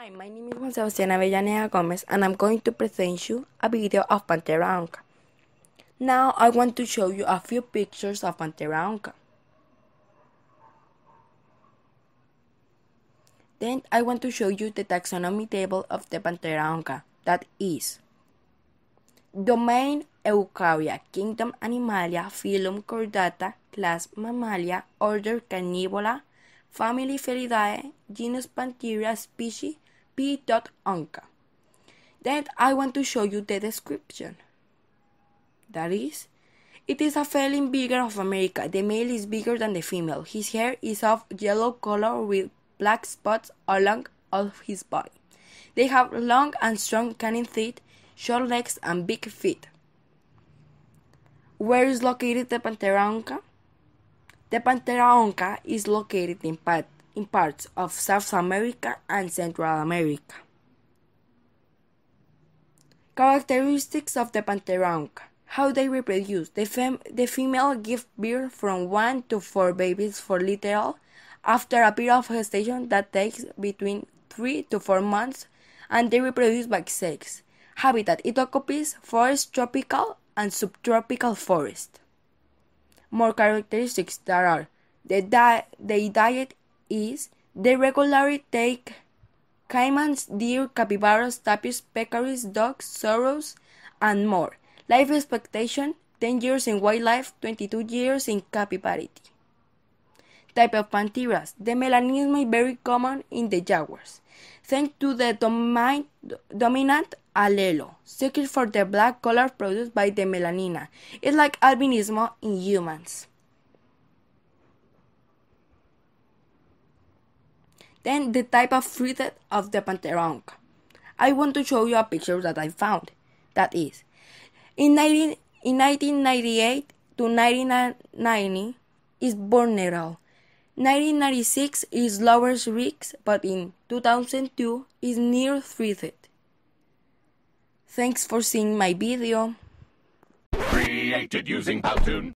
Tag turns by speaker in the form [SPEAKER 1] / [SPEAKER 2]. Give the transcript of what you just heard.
[SPEAKER 1] Hi, my name is Juan Sebastián Avellaneda Gomez and I'm going to present you a video of Panthera Onca. Now I want to show you a few pictures of Panthera Onca. Then I want to show you the taxonomy table of the Panthera Onca, that is Domain Eukarya, Kingdom Animalia, Phylum Chordata, Class Mammalia, Order Carnivora, Family Felidae, genus Panthera, species P. Onca. Then I want to show you the description. That is, it is a feline beaver of America. The male is bigger than the female. His hair is of yellow color with black spots along all his body. They have long and strong canine teeth, short legs, and big feet. Where is located the Panthera onca? The Panthera onca is located in, part, in parts of South America and Central America. Characteristics of the Panthera onca. How they reproduce. The, fem the female gives birth from 1 to 4 babies for literal after a period of gestation that takes between 3 to 4 months and they reproduce by sex. Habitat it occupies forest tropical and subtropical forest more characteristics that are the, di- diet is they regularly take caimans, deer, capybaras, tapirs, peccaries, dogs, sorrows, and more. Life expectation 10 years in wildlife, 22 years in capybaracy. Type of pantheras. The melanism is very common in the jaguars, thanks to the domi- dominant allele secret for the black color produced by the melanina. It's like albinism in humans. Then the type of fruit of the Panthera. I want to show you a picture that I found. That is, in, 19, in 1998 to 1990 is vulnerable. 1996 is lower risk, but in 2002 is near threatened. Thanks for seeing my video.
[SPEAKER 2] Created using Powtoon.